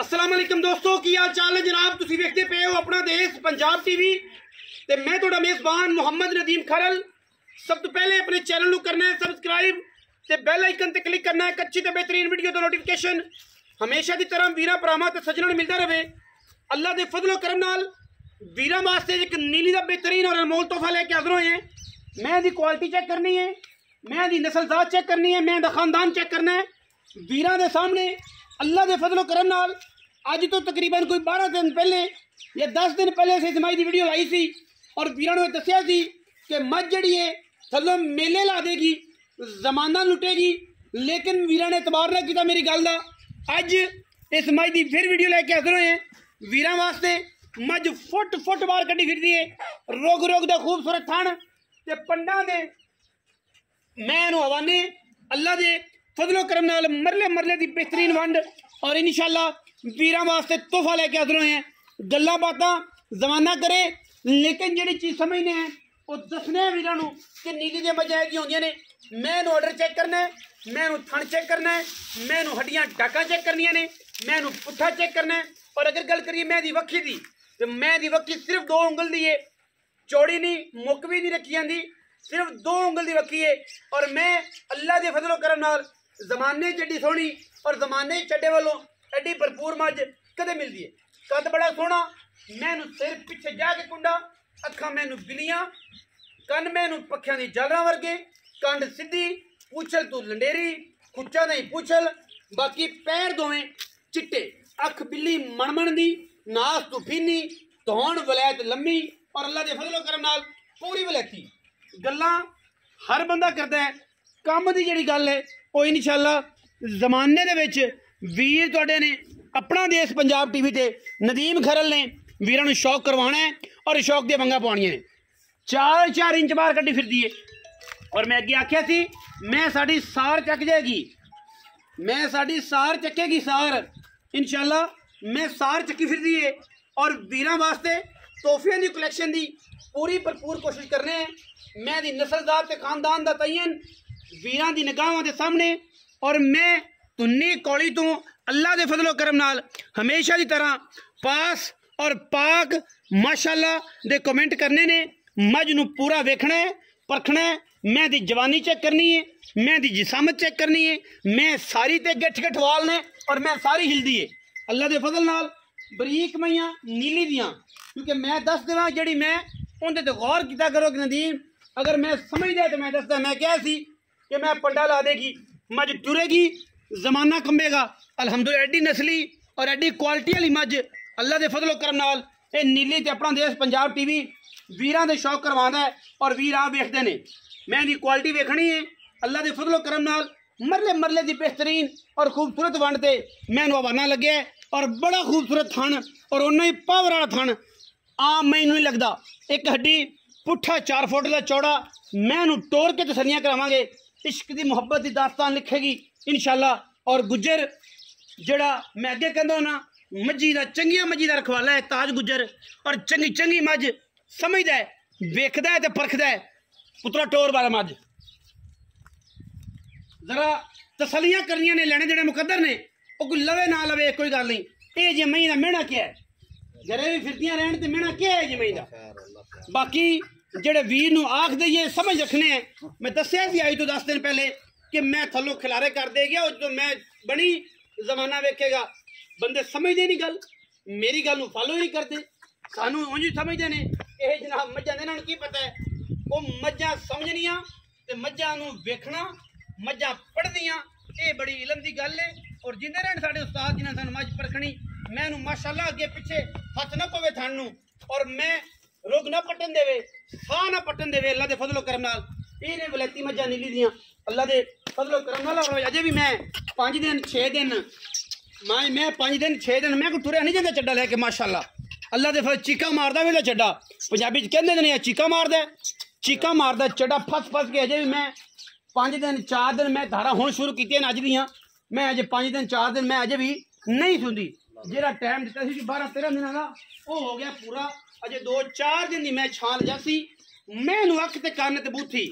ਅਸਲਾਮ ਅਲੈਕਮ ਦੋਸਤੋ ਕੀ ਹਾਲ ਚਾਲ ਹੈ ਜਨਾਬ ਤੁਸੀਂ ਵੇਖਦੇ ਪਏ ਹੋ ਆਪਣਾ ਦੇਸ਼ ਪੰਜਾਬ ਟੀਵੀ ਤੇ ਮੈਂ ਤੁਹਾਡਾ ਮੇਜ਼ਬਾਨ ਮੁਹੰਮਦ ਨਦੀਮ ਖਰਲ ਸਭ ਤੋਂ ਪਹਿਲੇ ਆਪਣੇ ਚੈਨਲ ਨੂੰ ਕਰਨਾ ਹੈ ਸਬਸਕ੍ਰਾਈਬ ਤੇ ਬੈਲ ਆਈਕਨ ਤੇ ਕਲਿੱਕ ਕਰਨਾ ਹੈ ਕੱਚੀ ਤੇ ਬਿਹਤਰੀਨ ਵੀਡੀਓ ਦਾ ਨੋਟੀਫਿਕੇਸ਼ਨ ਹਮੇਸ਼ਾ ਦੀ ਤਰ੍ਹਾਂ ਵੀਰਾਂ ਭਰਾਵਾਂ ਤੇ ਸੱਜਣਾਂ ਨੂੰ ਮਿਲਦਾ ਰਹੇ ਅੱਲਾ ਦੇ ਫਜ਼ਲੋ ਕਰਮ ਨਾਲ ਵੀਰਾਂ ਵਾਸਤੇ ਇੱਕ ਨੀਲੀ ਦਾ ਬਿਹਤਰੀਨ ਔਰ ਅਨਮੋਲ ਤੋਹਫਾ ਲੈ ਕੇ ਹਾਜ਼ਰ ਹੋਏ ਹਾਂ ਮੈਂ ਦੀ ਕੁਆਲਿਟੀ ਚੈੱਕ ਕਰਨੀ ਹੈ ਮੈਂ ਦੀ ਨਸਲਜ਼ਾਤ ਚੈੱਕ ਕਰਨੀ ਹੈ ਮੈਂ ਦਾ ਖਾਨਦਾਨ ਚੈੱਕ ਕਰਨਾ ਹੈ ਵੀਰਾਂ ਦੇ ਸਾਹਮਣੇ ਅੱਲਾ ਦੇ ਫਜ਼ਲੋ ਕਰਮ ਨਾਲ ਅੱਜ ਤੋਂ ਤਕਰੀਬਨ ਕੋਈ 12 ਦਿਨ ਪਹਿਲੇ ਜਾਂ 10 ਦਿਨ ਪਹਿਲੇ ਅਸੀਂ ਜਮਾਈ ਦੀ ਵੀਡੀਓ ਲਾਈ ਸੀ ਔਰ ਵੀਰਾਂ ਨੂੰ ਇਹ ਦੱਸਿਆ ਸੀ ਕਿ ਮੱਝ ਜਿਹੜੀ ਹੈ ਥੱਲੋਂ ਮੇਲੇ ਲਾ ਦੇਗੀ, ਜ਼ਮਾਨਾ ਲੁੱਟੇਗੀ, ਲੇਕਿਨ ਵੀਰਾਂ ਨੇ ਇਤਬਾਰ ਨਾ ਕੀਤਾ ਮੇਰੀ ਗੱਲ ਦਾ। ਅੱਜ ਇਸ ਮੱਝ ਦੀ ਫਿਰ ਵੀਡੀਓ ਲੈ ਕੇ ਹਾਜ਼ਰ ਹੋਏ ਹਾਂ। ਵੀਰਾਂ ਵਾਸਤੇ ਮੱਝ ਫੁੱਟ ਫੁੱਟ ਬਾਹਰ ਕੱਢੀ ਫਿਰਦੀ ਹੈ। ਰੋਗ ਰੋਗ ਦਾ ਖੂਬਸੂਰਤ ਥਣ ਤੇ ਪੰਡਾਂ ਦੇ ਮੈਂ ਨੂੰ ਹਵਾਨੇ, ਅੱਲਾ ਦੇ ਫਜ਼ਲੋ ਕਰਮ ਨਾਲ ਮਰਲੇ ਮਰਲੇ ਦੀ ਬਿਹਤਰੀਨ ਵੰਡ ਔਰ ਇਨਸ਼ਾਅੱਲਾ ਵੀਰਾਂ ਵਾਸਤੇ ਤੋਹਫਾ ਲੈ ਕੇ ਹਾਜ਼ਰ ਹੋਏ ਹਾਂ। ਗੱਲਾਂ ਬਾਤਾਂ ਜ਼ਮਾਨਾ ਕਰੇ, ਲੇਕਿਨ ਜਿਹੜੀ ਚੀਜ਼ ਸਮਝਨੇ ਹੈ, ਉਹ ਦੱਸਣੇ ਹੈ ਵੀਰਾਂ ਨੂੰ ਕਿ ਨੀਲੀ ਦੀਆਂ ਮੱਝਾਂ ਕੀ ਹੁੰਦੀਆਂ ਨੇ, ਮੈਂ ਇਹਨੂੰ ਆਰਡਰ ਚੈੱਕ ਕਰਨਾ ਹੈ, ਮੈਂ ਇਹਨੂੰ ਥਣ ਚੈੱਕ ਕਰਨਾ ਹੈ, ਮੈਂ ਇਹਨੂੰ ਹੱਡੀਆਂ ਡਾਕਾਂ ਚੈੱਕ ਕਰਨੀਆਂ ਨੇ, ਮੈਂ ਇਹਨੂੰ ਪੁੱਠਾ ਚੈੱਕ ਕਰਨਾ ਹੈ। ਔਰ ਅਗਰ ਗੱਲ ਕਰੀਏ ਮੈਂ ਦੀ ਵੱਖੀ ਦੀ, ਤੇ ਮੈਂ ਦੀ ਵੱਖੀ ਸਿਰਫ ਦੋ ਉਂਗਲ ਦੀ ਏ, ਚੌੜੀ ਨਹੀਂ, ਮੁੱਕ ਵੀ ਨਹੀਂ ਰੱਖੀ ਜਾਂਦੀ, ਸਿਰਫ ਦੋ ਉਂਗਲ ਦੀ ਵੱਖੀ ਏ। ਔਰ ਮੈਂ ਅੱਲਾ ਦੇ ਫਜ਼ਲੋ ਕਰਮ ਨਾਲ ਜ਼ਮਾਨੇ ਚੱਡੀ ਸੋਹਣੀ, ਔਰ ਜ਼ਮਾਨੇ ਚੱਡੇ ਵੱਲੋਂ ਐਡੀ ਭਰਪੂਰ ਮੱਝ ਕਦੇ ਮਿਲਦੀ ਹੈ। ਕੱਦ ਬੜਾ ਸੋਹਣਾ, ਮੈਨੂੰ ਸਿਰ ਪਿੱਛੇ ਜਾ ਕੇ ਕੁੰਡਾ, ਅੱਖਾਂ ਮੈਨੂੰ ਬਿਲੀਆਂ, ਕੰਨ ਮੈਨੂੰ ਪੱਖਿਆਂ ਦੀ ਜਲਰਾਂ ਵਰਗੇ, ਕੰਡ ਸਿੱਧੀ, ਪੁੱਛਲ ਤੂੰ ਲੰਡੇਰੀ, ਖੁੱਚਾ ਨਹੀਂ ਪੁੱਛਲ, ਬਾਕੀ ਪੈਰ ਦੋਵੇਂ ਚਿੱਟੇ, ਅੱਖ ਬਿੱਲੀ ਮਣਮਣ ਦੀ, ਨਾਸ ਤੂੰ ਫੀਨੀ, ਧੌਣ ਵਲੈਤ ਲੰਮੀ ਪਰ ਅੱਲਾ ਦੇ ਫਜ਼ਲੋ ਕਰਮ ਨਾਲ ਪੂਰੀ ਵਲੈਤੀ। ਗੱਲਾਂ ਹਰ ਬੰਦਾ ਕਰਦਾ ਹੈ। ਕੰਮ ਦੀ ਜਿਹੜੀ ਗੱਲ ਹੈ, ਉਹ ਇਨਸ਼ਾਅੱਲਾ ਜ਼ਮਾਨੇ ਦੇ ਵਿੱਚ ਵੀਰ ਤੁਹਾਡੇ ਨੇ ਆਪਣਾ ਦੇਸ਼ ਪੰਜਾਬ ਟੀਵੀ ਤੇ ਨਦੀਮ ਖਰਲ ਨੇ ਵੀਰਾਂ ਨੂੰ ਸ਼ੌਕ ਕਰਵਾਉਣਾ ਹੈ ਔਰ ਸ਼ੌਕ ਦੀਆਂ ਮੰਗਾਂ ਪਾਉਣੀਆਂ ਨੇ। 4-4 ਇੰਚ ਬਾਹਰ ਕੱਢੀ ਫਿਰਦੀ ਏ। ਔਰ ਮੈਂ ਅੱਗੇ ਆਖਿਆ ਸੀ, ਮੈਂ ਸਾਡੀ ਸਾਰ ਚੱਕ ਜਾਏਗੀ। ਮੈਂ ਸਾਡੀ ਸਾਰ ਚੱਕੇਗੀ ਸਾਰ। ਇਨਸ਼ਾਅੱਲਾ ਮੈਂ ਸਾਰ ਚੱਕੀ ਫਿਰਦੀ ਏ। ਔਰ ਵੀਰਾਂ ਵਾਸਤੇ ਤੋਹਫਿਆਂ ਦੀ ਕਲੈਕਸ਼ਨ ਦੀ ਪੂਰੀ ਭਰਪੂਰ ਕੋਸ਼ਿਸ਼ ਕਰਨੇ ਹੈ। ਮੈਂ ਦੀ ਨਸਲਦਾਰ ਤੇ ਖਾਨਦਾਨ ਦਾ ਤਯਨ ਵੀਰਾਂ ਦੀ ਨਿਗਾਹਾਂ ਦੇ ਸਾਹਮਣੇ ਔਰ ਮੈਂ ਤੁੰਨੀ ਕੌਲੀ ਤੋਂ ਅੱਲਾ ਦੇ ਫਜ਼ਲੋ ਕਰਮ ਨਾਲ ਹਮੇਸ਼ਾ ਦੀ ਤਰ੍ਹਾਂ ਪਾਸ ਔਰ ਪਾਕ ਮਾਸ਼ਾਅੱਲਾ ਦੇ ਕਮੈਂਟ ਕਰਨੇ ਨੇ ਮੱਝ ਨੂੰ ਪੂਰਾ ਵੇਖਣਾ ਹੈ ਪਰਖਣਾ ਹੈ ਮੈਂ ਦੀ ਜਵਾਨੀ ਚੈੱਕ ਕਰਨੀ ਹੈ ਮੈਂ ਦੀ ਜਿਸਮਤ ਚੈੱਕ ਕਰਨੀ ਹੈ ਮੈਂ ਸਾਰੀ ਤੇ ਗਿੱਠ ਗਿੱਠ ਵਾਲ ਨੇ ਔਰ ਮੈਂ ਸਾਰੀ ਹਿਲਦੀ ਹੈ ਅੱਲਾ ਦੇ ਫਜ਼ਲ ਨਾਲ ਬਰੀਕ ਮਈਆਂ ਨੀਲੀ ਦੀਆਂ ਕਿਉਂਕਿ ਮੈਂ ਦੱਸ ਦੇਵਾਂ ਜਿਹੜੀ ਮੈਂ ਉਹਦੇ ਤੇ ਗੌਰ ਕੀਤਾ ਕਰੋ ਕਿ ਨਦੀਮ ਅਗਰ ਮੈਂ ਸਮਝਦਾ ਤੇ ਮੈਂ ਦੱਸਦਾ ਮੈਂ ਕਿਹਾ ਸੀ ਕਿ ਮੈਂ ਪੰਡਾ ਲਾ ਦੇਗੀ ਮੱਝ ਟੁਰੇਗੀ ਜ਼ਮਾਨਾ ਕੰਬੇਗਾ। ਅਲਹਮਦੁਲਿਲਾ, ਐਡੀ ਨਸਲੀ ਔਰ ਐਡੀ ਕੁਆਲਿਟੀ ਵਾਲੀ ਮੱਝ ਅੱਲਾ ਦੇ ਫਜ਼ਲੋ ਕਰਮ ਨਾਲ ਇਹ ਨੀਲੀ ਤੇ ਆਪਣਾ ਦੇਸ਼ ਪੰਜਾਬ ਟੀਵੀ ਵੀਰਾਂ ਦੇ ਸ਼ੌਕ ਕਰਵਾਉਂਦਾ ਔਰ ਵੀਰ ਆ ਵੇਖਦੇ ਨੇ। ਮੈਂ ਇਹਦੀ ਕੁਆਲਿਟੀ ਵੇਖਣੀ ਹੈ ਅੱਲਾ ਦੇ ਫਜ਼ਲੋ ਕਰਮ ਨਾਲ ਮਰਲੇ ਮਰਲੇ ਦੀ ਬਿਹਤਰੀਨ ਔਰ ਖੂਬਸੂਰਤ ਵੰਡ ਤੇ ਮੈਨੂੰ ਹਵਾਨਾ ਲੱਗਿਆ ਔਰ ਬੜਾ ਖੂਬਸੂਰਤ ਥਣ ਔਰ ਉਹਨਾਂ ਹੀ ਪਾਵਰ ਵਾਲਾ ਥਣ ਆਮ ਮੈਨੂੰ ਨਹੀਂ ਲੱਗਦਾ। ਇੱਕ ਹੱਡੀ ਪੁੱਠਾ 4 ਫੁੱਟ ਦਾ ਚੌੜਾ ਮੈਂ ਇਹਨੂੰ ਤੋੜ ਕੇ ਤਸੱਲੀਆਂ ਕਰਾਵਾਂਗੇ। ਇਸ਼ਕ ਦੀ ਮੁਹੱਬਤ ਦੀ ਦਾਸਤਾਨ ਲਿਖੇਗੀ। ਇਨਸ਼ਾਅੱਲਾ। ਔਰ ਗੁੱਜਰ, ਜਿਹੜਾ ਮੈਂ ਅੱਗੇ ਕਹਿੰਦਾ ਨਾ, ਮੱਝੀ ਦਾ ਚੰਗੀਆਂ ਮੱਝੀ ਦਾ ਰਖਵਾਲਾ ਹੈ, ਤਾਜ ਗੁੱਜਰ। ਔਰ ਚੰਗੀ ਚੰਗੀ ਮੱਝ ਸਮਝਦਾ ਹੈ, ਵੇਖਦਾ ਹੈ ਤੇ ਪਰਖਦਾ ਹੈ। ਪੁੱਤਰਾ, ਟੋਰ ਵਾਲਾ ਮੱਝ। ਜ਼ਰਾ ਤਸੱਲੀਆਂ ਕਰਨੀਆਂ ਨੇ, ਲੈਣੇ ਜਿਹੜੇ ਮੁਕੱਦਰ ਨੇ। ਉਹ ਕੋਈ ਲਵੇ ਨਾ ਲਵੇ ਕੋਈ ਗੱਲ ਨਹੀਂ। ਇਹ ਜੇ ਮਹੀਂ ਦਾ ਮਿਹਣਾ ਕੀ ਹੈ? ਜਰੇ ਵੀ ਫਿਰਦੀਆਂ ਰਹਿਣ ਤੇ ਮਿਹਣਾ ਕੀ ਹੈ ਜੇ ਮਹੀਂ ਦਾ? ਬਾਕੀ ਜਿਹੜੇ ਵੀਰ ਨੂੰ ਆਖ ਦਈਏ, ਸਮਝ ਰੱਖਣੇ ਹੈ। ਮੈਂ ਦੱਸਿਆ ਸੀ ਆਈ ਤੋਂ 10 ਦਿਨ ਪਹਿਲੇ ਕਿ ਮੈਂ ਥੱਲੋਂ ਖਿਲਾਰੇ ਕਰ ਦੇ ਗਿਆ ਉਹ ਜਦੋਂ ਮੈਂ ਬਣੀ, ਜ਼ਮਾਨਾ ਵੇਖੇਗਾ। ਬੰਦੇ ਸਮਝਦੇ ਨਹੀਂ ਗੱਲ, ਮੇਰੀ ਗੱਲ ਨੂੰ ਫਾਲੋ ਹੀ ਨਹੀਂ ਕਰਦੇ। ਸਾਨੂੰ ਉਂਝ ਹੀ ਸਮਝਦੇ ਨੇ। ਇਹ ਜਨਾਬ ਮੱਝਾਂ ਦੇ, ਇਹਨਾਂ ਨੂੰ ਕੀ ਪਤਾ ਹੈ? ਉਹ ਮੱਝਾਂ ਸਮਝਣੀਆਂ ਤੇ ਮੱਝਾਂ ਨੂੰ ਵੇਖਣਾ, ਮੱਝਾਂ ਪੜ੍ਹਨੀਆਂ ਇਹ ਬੜੀ ਇਲਮ ਦੀ ਗੱਲ ਹੈ ਔਰ ਜਿੰਦੇ ਰਹਿਣ ਸਾਡੇ ਉਸਤਾਦ, ਜਿਨ੍ਹਾਂ ਸਾਨੂੰ ਮੱਝ ਪਰਖਣੀ, ਮੈਂ ਇਹਨੂੰ ਮਾਸ਼ਾਅੱਲਾ ਅੱਗੇ ਪਿੱਛੇ ਹੱਥ ਨਾ ਪਵੇ ਥਣ ਨੂੰ। ਔਰ ਮੈਂ ਰੋਗ ਨਾ ਪਟਣ ਦੇਵੇ, ਸਾਹ ਨਾ ਪਟਣ ਦੇਵੇ ਅੱਲਾ ਦੇ ਫਜ਼ਲੋ ਕਰਮ ਨਾਲ। ਇਹ ਨੇ ਵਲੈਤੀ ਮੱਝਾਂ ਨੀਲੀ ਦੀਆਂ। ਅੱਲਾ ਦੇ ਫਜ਼ਲੋ ਕਰਮ ਨਾਲ ਔਰ ਅਜੇ ਵੀ ਮੈਂ 5 ਦਿਨ 6 ਦਿਨ, ਮੈਂ ਮੈਂ 5 ਦਿਨ 6 ਦਿਨ, ਮੈਂ ਕੋ ਤੁਰਿਆ ਨਹੀਂ ਜਾਂਦਾ ਚੱਡਾ ਲੈ ਕੇ, ਮਾਸ਼ਾਅੱਲਾ। ਅੱਲਾ ਦੇ ਫਜ਼ਲ ਚੀਕਾ ਮਾਰਦਾ ਵੇਲੇ ਚੱਡਾ। ਪੰਜਾਬੀ ਚ ਕਹਿੰਦੇ ਨੇ ਚੀਕਾ ਮਾਰਦਾ ਚੀਕਾ ਮਾਰਦਾ ਚੱਡਾ ਫਸ ਫਸ ਕੇ ਅਜੇ ਵੀ ਮੈਂ 5 ਦਿਨ 4 ਦਿਨ ਮੈਂ ਧਾਰਾ ਹੁਣ ਸ਼ੁਰੂ ਕੀਤੀਆਂ ਨੇ ਅੱਜ ਦੀਆਂ। ਮੈਂ ਅਜੇ 5 ਦਿਨ 4 ਦਿਨ ਮੈਂ ਅਜੇ ਵੀ ਨਹੀਂ ਸੁਣਦੀ ਜਿਹੜਾ ਟਾਈਮ ਦਿੱਤਾ ਸੀ 12 13 ਦਿਨਾਂ ਦਾ, ਉਹ ਹੋ ਗਿਆ ਪੂਰਾ। ਅਜੇ 2 4 ਦਿਨ ਦੀ ਮੈਂ ਛਾਲ ਜਾਸੀ ਮੈਨੂੰ ਅੱਖ ਤੇ ਕੰਨ ਤੇ ਬੂਥੀ।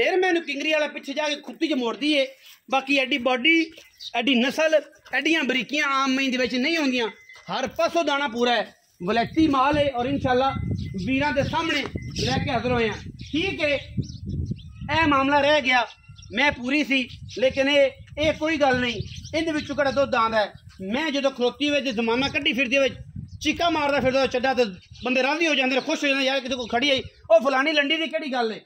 ਫਿਰ ਮੈਨੂੰ ਕਿੰਗਰੀ ਵਾਲਾ ਪਿੱਛੇ ਜਾ ਕੇ ਖੁੱਤੀ 'ਚ ਮੋੜਦੀ ਏ। ਬਾਕੀ ਐਡੀ ਬਾਡੀ ਐਡੀ ਨਸਲ, ਐਡੀਆਂ ਬਰੀਕੀਆਂ ਆਮ ਮਹੀਂ ਦੇ ਵਿੱਚ ਨਹੀਂ ਹੁੰਦੀਆਂ ਹਰ ਪਾਸੋਂ ਦਾਣਾ ਪੂਰਾ ਹੈ ਵਲੈਤੀ ਮਾਲ ਹੈ ਔਰ ਇਨਸ਼ਾਅੱਲਾ ਵੀਰਾਂ ਦੇ ਸਾਹਮਣੇ ਲੈ ਕੇ ਹਾਜ਼ਰ ਹੋਏ ਆ। ਠੀਕ ਹੈ ਇਹ ਮਾਮਲਾ ਰਹਿ ਗਿਆ। ਮੈਂ ਪੂਰੀ ਸੀ, ਲੇਕਿਨ ਇਹ ਇਹ ਕੋਈ ਗੱਲ ਨਹੀਂ। ਇਹਦੇ ਵਿੱਚੋਂ ਕਿਹੜਾ ਦੁੱਧ ਆਂਦਾ ਮੈਂ ਜਦੋਂ ਖਲੋਤੀ ਵਿੱਚ ਜ਼ਮਾਨਾ ਕੱਢੀ ਫਿਰਦੀ ਵਿੱਚ ਚੀਕਾ ਮਾਰਦਾ ਫਿਰਦਾ ਚੱਡਾ ਤੇ ਬੰਦੇ ਰਾਂਦੀ ਹੋ ਜਾਂਦੇ ਨੇ, ਖੁਸ਼ ਹੋ ਜਾਂਦੇ ਯਾਰ ਕਿਤੇ ਕੋਈ ਖੜੀ ਆਈ। ਉਹ ਫਲਾਣੀ ਲੰਡੀ ਦੀ ਕਿਹੜੀ ਗੱਲ ਹੈ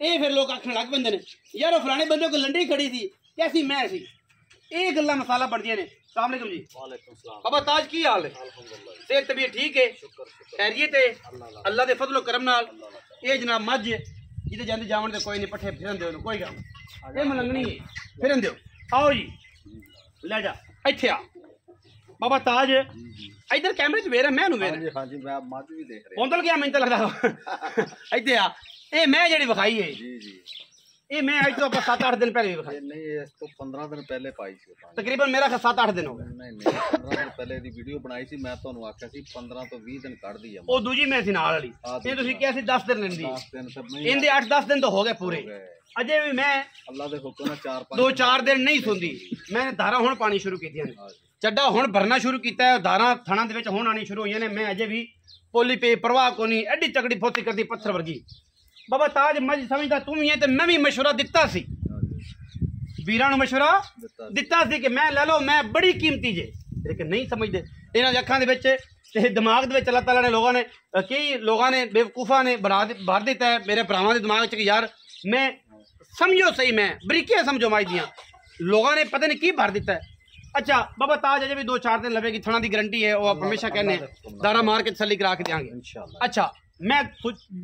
ਇਹ ਫਿਰ ਲੋਕ ਆਖਣ ਲੱਗ ਪੈਂਦੇ ਨੇ ਯਾਰ ਉਹ ਫਲਾਣੇ ਬੰਦੇ ਕੋਲ ਲੰਡੀ ਖੜੀ ਸੀ ਤੇ ਮੈਂ ਸੀ। ਇਹ ਗੱਲਾਂ ਮਸਾਲਾ ਬਣਦੀਆਂ ਨੇ। ਸਲਾਮ ਅਲੈਕਮ ਜੀ। ਵਾਲੇਕਮ ਸਲਾਮ। ਕੀ ਹਾਲ ਹੈ? ਅਲਹਮਦੁਲਿਲਾ। ਤਬੀਅਤ ਠੀਕ ਹੈ? ਖੈਰੀਅਤ ਹੈ? ਅੱਲਾ ਦੇ। ਫਜ਼ਲੋ ਕਰਮ ਨਾਲ। ਇਹ ਜਨਾਬ ਮੱਝ ਜਿਹਦੇ ਜਾਂਦੇ ਜਾਵਣ ਤੇ ਕੋਈ ਨਹੀਂ ਪੱਠੇ ਫਿਰਨ ਦਿਓ ਕੋਈ ਗੱਲ ਇਹ ਮਲੰਗਣੀ ਹੈ। ਫਿਰਨ ਦਿਓ। ਆਓ ਜੀ। ਲੈ ਜਾ। ਇੱਥੇ ਆ। ਬਾਬਾ ਤਾਜ ਇਧਰ ਕੈਮਰੇ 'ਚ ਵੇਰਾ ਮੈਂ ਨੂੰ ਵੇਰਾ ਹਾਂਜੀ ਹਾਂਜੀ ਮੈਂ ਮੱਝ ਵੀ ਦੇਖ ਰਿਹਾ। ਹੁੰਦਾ ਗਿਆ ਮੈਨੂੰ ਤਾਂ ਲੱਗਦਾ। ਇੱਥੇ ਆ। ਇਹ ਮੈਂ ਜਿਹੜੀ ਵਿਖਾਈ ਹੈ ਜੀ ਜੀ। ਇਹ ਮੈਂ ਅੱਜ ਤੋਂ ਆਪਾਂ 7-8 ਦਿਨ ਪਹਿਲੇ ਵਿਖਾਈ। ਨਹੀਂ ਇਸ ਤੋਂ 15 ਦਿਨ ਪਹਿਲੇ ਪਾਈ ਸੀ ਤਕਰੀਬਨ ਮੇਰਾ ਖਾ 7-8 ਦਿਨ ਹੋ ਗਏ। ਨਹੀਂ ਨਹੀਂ 15 ਦਿਨ ਪਹਿਲੇ ਦੀ ਵੀਡੀਓ ਬਣਾਈ ਸੀ ਮੈਂ ਤੁਹਾਨੂੰ ਆਖਿਆ ਸੀ 15 ਤੋਂ 20 ਦਿਨ ਕੱਢਦੀ ਆ। ਉਹ ਦੂਜੀ ਮੈਂ ਸੀ ਨਾਲ ਵਾਲੀ। ਇਹ ਤੁਸੀਂ ਕਿਹਾ ਸੀ 10 ਦਿਨ ਲੈਂਦੀ। 10 ਇਹਦੇ 8-10 ਦਿਨ ਤਾਂ ਹੋ ਗਏ ਪੂਰੇ। ਅਜੇ ਵੀ ਮੈਂ ਅੱਲਾ ਦੇ ਹੁਕਮ ਨਾਲ 4-5 ਦੋ ਚਾਰ ਦਿਨ ਨਹੀਂ ਸੁੰਦੀ। ਮੈਂ ਧਾਰਾ ਹੁਣ ਪਾਣੀ ਸ਼ੁਰੂ ਕੀਤੀਆਂ ਨੇ। ਚੱਡਾ ਹੁਣ ਭਰਨਾ ਸ਼ੁਰੂ ਕੀਤਾ ਹੈ ਧਾਰਾ ਥਣਾ ਦੇ ਵਿੱਚ ਹੁਣ ਆਣੀ ਸ਼ੁਰੂ ਹੋਈਆਂ ਨੇ। ਮੈਂ ਅਜੇ ਵੀ ਪੋਲੀ ਪੇ ਪਰਵਾਹ ਕੋ ਨਹੀਂ ਐਡੀ ਤਕੜੀ ਫੋਤੀ ਕਰਦੀ ਪੱਥਰ ਵਰਗੀ। ਬਾਬਾ ਤਾਜ ਮੱਝ ਸਮਝਦਾ ਤੂੰ ਵੀ ਹੈ ਤੇ ਮੈਂ ਵੀ ਮਸ਼ਵਰਾ ਦਿੱਤਾ ਸੀ। ਵੀਰਾਂ ਨੂੰ ਮਸ਼ਵਰਾ ਦਿੱਤਾ ਸੀ। ਕਿ ਮੈਂ ਲੈ ਲਓ ਮੈਂ ਬੜੀ ਕੀਮਤੀ ਜੇ। ਲੇਕਿਨ ਨਹੀਂ ਸਮਝਦੇ। ਇਹਨਾਂ ਦੀ ਅੱਖਾਂ ਦੇ ਵਿੱਚ ਤੇ ਦਿਮਾਗ ਦੇ ਵਿੱਚ ਅੱਲਾਹ ਤਾਲਾ ਨੇ ਲੋਕਾਂ ਨੇ ਕਈ ਲੋਕਾਂ ਨੇ ਬੇਵਕੂਫਾਂ ਨੇ ਬਣਾ ਭਰ ਦਿੱਤਾ ਹੈ। ਮੇਰੇ ਭਰਾਵਾਂ ਦੇ ਦਿਮਾਗ 'ਚ ਕਿ ਯਾਰ ਮੈਂ ਸਮਝੋ ਸਹੀ ਮੈਂ ਬਰੀਕੀਆਂ ਸਮਝੋ ਮਾਈ ਦੀਆਂ। ਲੋਕਾਂ ਨੇ ਪਤਾ ਨਹੀਂ ਕੀ ਭਰ ਦਿੱਤਾ ਹੈ। ਅੱਛਾ ਬਾਬਾ ਤਾਜ ਅਜੇ ਵੀ 2-4 ਦਿਨ ਲਵੇਗੀ ਥਣਾ ਦੀ ਗਾਰੰਟੀ ਹੈ ਉਹ ਆਪ ਹਮੇਸ਼ਾ ਕਹਿੰਦੇ। ਦਾਣਾ ਮਾਰ ਕੇ ਤਸੱਲੀ ਕਰਾ ਕੇ ਦਿਆਂਗੇ। ਇਨਸ਼ਾਅੱਲਾ। ਅੱਛਾ ਮੈਂ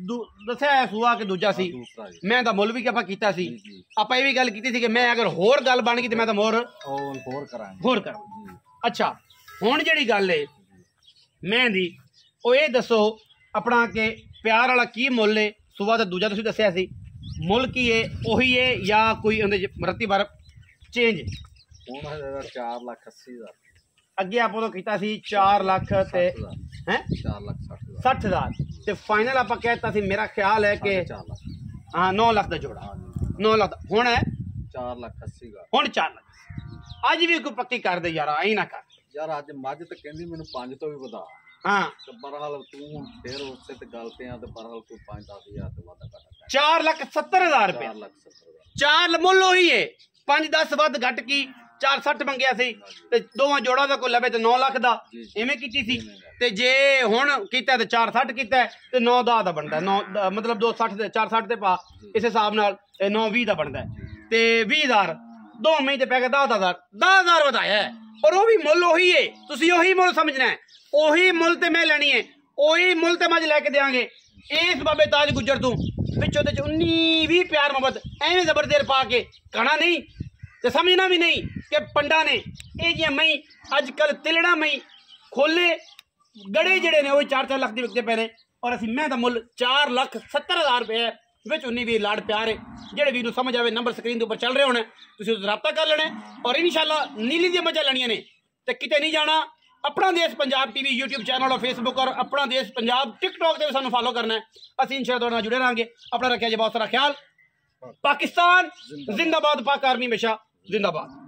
ਦੂ- ਦੱਸਿਆ ਹੈ ਸੂਆ ਕਿ ਦੂਜਾ ਸੀ। ਦੂਸਰਾ ਜੀ। ਮੈਂ ਤਾਂ ਮੁੱਲ ਵੀ ਕਿ ਆਪਾਂ ਕੀਤਾ ਸੀ। ਜੀ, ਜੀ। ਆਪਾਂ ਇਹ ਵੀ ਗੱਲ ਕੀਤੀ ਸੀ ਕਿ ਮੈਂ ਅਗਰ ਹੋਰ ਗੱਲ ਬਣ ਗਈ ਤੇ ਮੈਂ ਤਾਂ ਮੋਰ ਉਹ ਹੋਰ ਕਰਾਂਗੇ। ਹੋਰ ਕਰ। ਜੀ। ਅੱਛਾ ਹੁਣ ਜਿਹੜੀ ਗੱਲ ਏ ਮੈਂ ਦੀ ਉਹ ਇਹ ਦੱਸੋ ਆਪਣਾ ਕਿ ਪਿਆਰ ਵਾਲਾ ਕੀ ਮੁੱਲ ਏ? ਸੁਬਾ ਦਾ ਦੂਜਾ ਤੁਸੀਂ ਦੱਸਿਆ ਸੀ। ਮੁੱਲ ਕੀ ਏ? ਉਹੀ ਏ ਜਾਂ ਕੋਈ ਉਹਦੇ ਚ ਮਰਤੀ ਬਾਰ ਚੇਂਜ ਹੁਣ ਹੈਗਾ 4 ਲੱਖ 80 ਹਜ਼ਾਰ। ਅੱਗੇ ਆਪਾਂ ਤੋਂ ਕੀਤਾ ਸੀ 4 ਲੱਖ ਤੇ ਹੈ? 4 ਲੱਖ 60 ਹਜ਼ਾਰ। 60000 ਤੇ ਫਾਈਨਲ ਆਪਾਂ ਕਹਿਤਾ ਸੀ ਮੇਰਾ ਖਿਆਲ ਹੈ ਕਿ 4 ਲੱਖ। ਹਾਂ 9 ਲੱਖ ਦਾ ਜੋੜਾ। ਹਾਂ ਜੀ 9 ਲੱਖ। ਹੁਣ ਹੈ? 4 ਲੱਖ 80 ਹਜ਼ਾਰ। ਹੁਣ 4 ਲੱਖ ਅੱਜ ਵੀ ਕੋਈ ਪੱਕੀ ਕਰ ਦੇ ਯਾਰ ਐਂ ਨਾ ਕਰ। ਯਾਰ ਅੱਜ ਮੱਝ ਤੇ ਕਹਿੰਦੀ ਮੈਨੂੰ 5 ਤੋਂ ਵੀ ਵਧਾ। ਹਾਂ। ਤੇ ਬਰਹਾਲ ਤੂੰ ਫੇਰ ਉਸੇ ਤੇ ਗੱਲ ਤੇ ਆ ਤੇ ਬਰਹਾਲ ਤੂੰ 5 10 ਹਜ਼ਾਰ ਤੇ ਵਾਧਾ ਕਰ। 4 ਲੱਖ 70000 ਰੁਪਏ। 4 ਲੱਖ 70 ਹਜ਼ਾਰ। ਚਾਰ ਮੁੱਲ ਉਹੀ ਏ। 5 10 ਵੱਧ ਘਟ ਕੀ? 460 ਮੰਗਿਆ ਸੀ ਤੇ ਦੋਵਾਂ ਜੋੜਾਂ ਦਾ ਕੋਈ ਲਵੇ ਤੇ 9 ਲੱਖ ਦਾ। ਐਵੇਂ ਕੀਤੀ ਸੀ। ਤੇ ਜੇ ਹੁਣ ਕੀਤਾ ਤੇ 460 ਕੀਤਾ ਤੇ 9 ਦਾ ਦਾ ਬਣਦਾ। 9 ਮਤਲਬ 260 ਤੇ 460 ਤੇ ਪਾ। ਇਸ ਹਿਸਾਬ ਨਾਲ 9 20 ਦਾ ਬਣਦਾ। ਹੈ। ਤੇ 20000 ਦੋ ਮਹੀਨੇ ਤੇ ਪੈ ਗਿਆ 10000 10000 ਵਧਾਇਆ ਹੈ। ਔਰ ਉਹ ਵੀ ਮੁੱਲ ਉਹੀ ਏ। ਤੁਸੀਂ ਉਹੀ ਮੁੱਲ ਸਮਝਣਾ ਹੈ। ਉਹੀ ਮੁੱਲ ਤੇ ਮੈਂ ਲੈਣੀ ਹੈ। ਉਹੀ ਮੁੱਲ ਤੇ ਮੱਝ ਲੈ ਕੇ ਦੇਾਂਗੇ ਇਸ ਬਾਬੇ ਤਾਜ ਗੁੱਜਰ ਤੋਂ ਵਿੱਚੋਂ ਤੇ 19 20 ਪਿਆਰ ਮੁਹੱਬਤ ਐਵੇਂ ਜ਼ਬਰਦੇਰ ਪਾ ਕੇ ਕਹਣਾ ਨਹੀਂ ਤੇ ਸਮਝਣਾ ਵੀ ਨਹੀਂ ਕਿ ਪੰਡਾ ਨੇ ਇਹ ਜਿਹੀਆਂ ਮਈ ਅੱਜ ਕੱਲ ਤਿਲੜਾ ਮਈ ਖੋਲੇ ਗੜੇ ਜਿਹੜੇ ਨੇ ਉਹ 4-4 ਲੱਖ ਦੇ ਵਿਕਦੇ ਪਏ ਨੇ। ਔਰ ਅਸੀਂ ਮੈਂ ਦਾ ਮੁੱਲ 4 ਲੱਖ 70 ਹਜ਼ਾਰ ਰੁਪਏ ਹੈ ਵਿੱਚ ਉਨੀ ਵੀ ਲਾੜ ਪਿਆਰ ਜਿਹੜੇ ਵੀਰ ਨੂੰ ਸਮਝ ਆਵੇ ਨੰਬਰ ਸਕਰੀਨ ਦੇ ਉੱਪਰ ਚੱਲ ਰਿਹਾ ਹੋਣਾ ਤੁਸੀਂ ਉਸ ਰਾਬਤਾ ਕਰ ਲੈਣਾ। ਔਰ ਇਨਸ਼ਾਅੱਲਾ ਨੀਲੀ ਦੀਆਂ ਮੱਝਾਂ ਲੈਣੀਆਂ ਨੇ ਤੇ ਕਿਤੇ ਨਹੀਂ ਜਾਣਾ। ਆਪਣਾ ਦੇਸ਼ ਪੰਜਾਬ ਟੀਵੀ YouTube ਚੈਨਲ ਔਰ Facebook ਔਰ ਆਪਣਾ ਦੇਸ਼ ਪੰਜਾਬ TikTok ਤੇ ਵੀ ਸਾਨੂੰ ਫਾਲੋ ਕਰਨਾ ਹੈ। ਅਸੀਂ ਇਨਸ਼ਾਅੱਲਾ ਤੁਹਾਡੇ ਨਾਲ ਜੁੜੇ ਰਹਾਂਗੇ। ਆਪਣਾ ਰੱਖਿਆ ਜੀ ਬਹੁਤ ਸਾਰਾ ਖਿਆਲ। ਪਾਕਿਸਤਾਨ ਜ਼ਿੰਦਾਬਾਦ ਪਾਕ ਆਰਮੀ ਹਮੇਸ਼ਾ ਜ਼ਿੰਦਾਬਾਦ